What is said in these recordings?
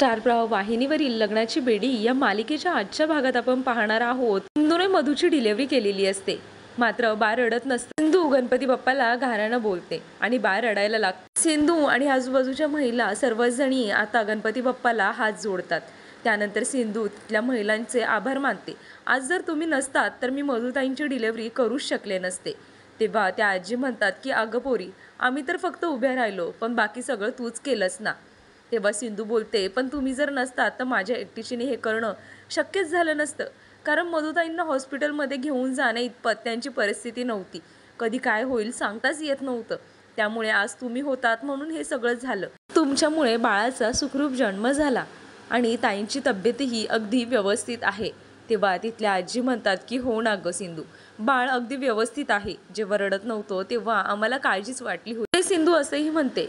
Star प्रवाह वाहिनीवरील लग्नाची बेडी या मालिकेच्या आजच्या भागात आपण पाहणार आहोत. सिंधूने मधूची डिलिव्हरी केलेली असते. मात्र बाळ रडत नसते. सिंधू गणपती बाप्पाला घारानं बोलते आणि बाळ रडायला लागते. सिंधू आणि आजूबाजूच्या महिला सर्वजणी आता गणपती बाप्पाला हात जोडतात. त्यानंतर सिंधू तिथल्या महिलांचे आभार मानते. आज जर तुम्ही नसतात तर मी मधुताईंची डिलिव्हरी करूच शकले नसते. तेव्हा त्या आजी म्हणतात की अगं पोरी आम्ही तर फक्त उभ्या राहिलो पण बाकी सगळं तूच केलंस ना. तेव्हा सिंधू बोलते पण तुम्ही जर नसतात तर माझ्या एकटीशीने हे करणं शक्यच झालं नसतं. कारण मधुताईंना हॉस्पिटलमध्ये घेऊन जाण्या इतपत त्यांची परिस्थिती नव्हती. कधी काय होईल सांगताच येत नव्हतं. त्यामुळे आज तुम्ही होतात म्हणून हे सगळं झालं. तुमच्यामुळे बाळाचा सुखरूप जन्म झाला आणि ताईंची तब्येतही अगदी व्यवस्थित आहे. तेव्हा तिथल्या आजी म्हणतात की हो ना ग सिंधू बाळ अगदी व्यवस्थित आहे. जेव्हा रडत नव्हतं तेव्हा आम्हाला काळजीच वाटली होती. ते सिंधू असंही म्हणते.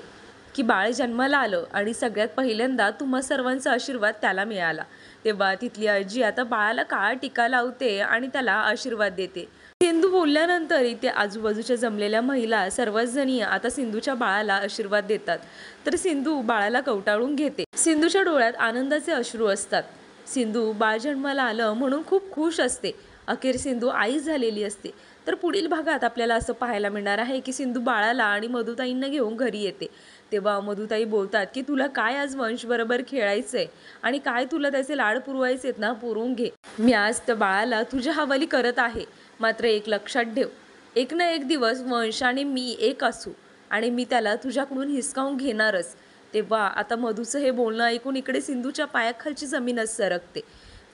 की बाळ जन्माला आलं आणि सगळ्यात पहिल्यांदा तुम्हा सर्वांचा आशीर्वाद त्याला मिळाला. तेव्हा तिथली आजी आता बाळाला काळा टीका लावते आणि त्याला आशीर्वाद देते. सिंधू बोलल्यानंतर इथे आजूबाजूच्या जमलेल्या महिला सर्वच जणी आता सिंधूच्या बाळाला आशीर्वाद देतात. तर सिंधू बाळाला कवटाळून घेते. सिंधूच्या डोळ्यात आनंदाचे अश्रू असतात. सिंधू बाळ जन्माला आलं म्हणून खूप खुश असते. अखेर सिंधू आई झालेली असते. तर पुढील भागात आपल्याला असं पाहायला मिळणार आहे की सिंधू बाळाला आणि मधुताईंना घेऊन घरी येते. तेव्हा मधुताई बोलतात की तुला काय आज वंश बरोबर खेळायचंय? आणि काय तुला त्याचे लाड पुरवायचेत ना? पुरवून घे. मी आज त्या बाळाला तुझ्या हवाली करत आहे. मात्र एक लक्षात ठेव. एक ना एक दिवस वंश आणि मी एक असू आणि मी त्याला तुझ्याकडून हिसकावून घेणारच. तेव्हा आता मधूचं हे बोलणं ऐकून इकडे सिंधूच्या पायाखालची जमीनच सरकते.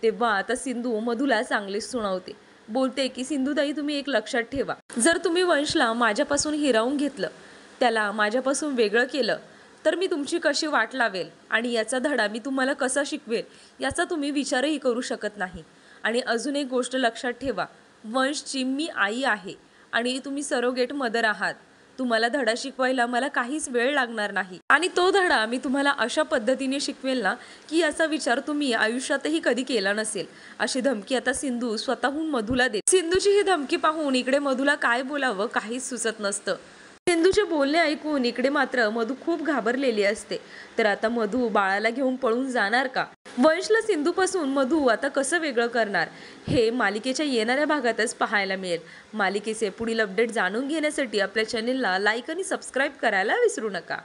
तेव्हा आता सिंधू मधूला चांगलीच सुनावते. बोलते की सिंधुताई तुम्ही एक लक्षात ठेवा. जर तुम्ही वंशला माझ्यापासून हिरावून घेतलं त्याला माझ्यापासून वेगळं केलं तर मी तुमची कशी वाट लावेल आणि याचा धडा मी तुम्हाला कसा शिकवेल याचा तुम्ही विचारही करू शकत नाही. आणि अजून एक गोष्ट लक्षात ठेवा. वंशची मी आई आहे आणि तुम्ही सरोगेट मदर आहात. तुम्हाला धडा शिकवायला मला काहीच वेळ लागणार नाही. आणि तो धडा मी तुम्हाला अशा पद्धतीने शिकवेल ना की याचा विचार तुम्ही आयुष्यातही कधी केला नसेल. अशी धमकी आता सिंधू स्वतःहून मधुला देते. सिंधूची ही धमकी पाहून इकडे मधूला काय बोलावं काहीच सुचत नसतं. सिंधूचे बोलणे ऐकून इकडे मात्र मधू खूप घाबरलेली असते. तर आता मधू बाळाला घेऊन पळून जाणार का? वंशला सिंधूपासून मधू आता कसं वेगळं करणार? हे मालिकेच्या येणाऱ्या भागातच पाहायला मिळेल. मालिकेचे पुढील अपडेट जाणून घेण्यासाठी आपल्या चॅनेलला लाईक आणि सबस्क्राईब करायला विसरू नका.